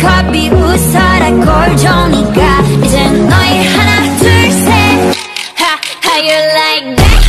커피 비웃어라 꼴 좋으니까 이젠 너희 하나 둘셋 how you like that?